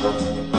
Música